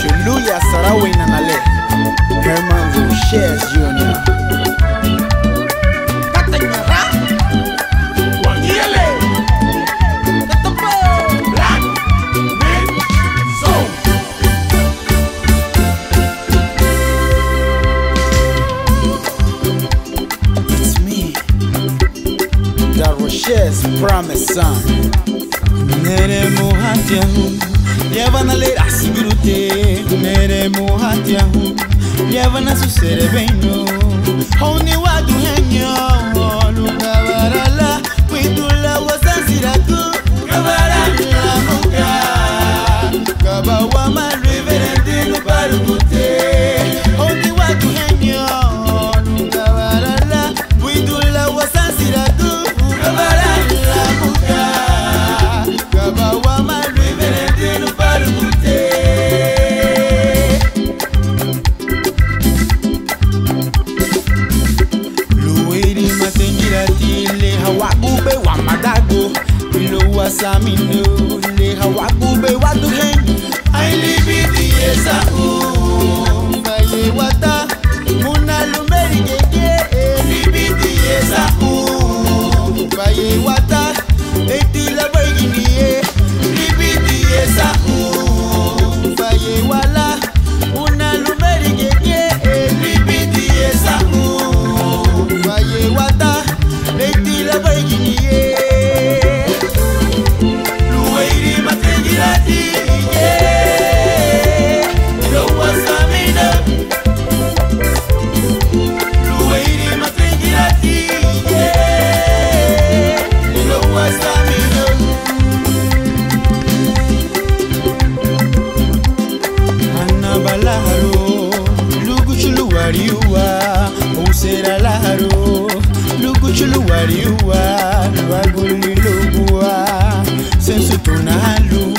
Shuluya Sarawi Nanale Herman Roches Jr. precious promised son. Nere muhatiahu, yavana le asigurute. Nere muhatiahu, yavana susere beno. Honi wadu henyo, luga. Lo wasamino le hawagube waduhen ailibidi yesa u baye wata muna lumeri gege libidi yesa u baye wata etila baiginiye libidi yesa u baye wala muna lumeri gege libidi yesa u baye wata etila baiginiye lwaliwa obuseera laalo luguki luwaliwa lwagulumiluguwa sensutunalu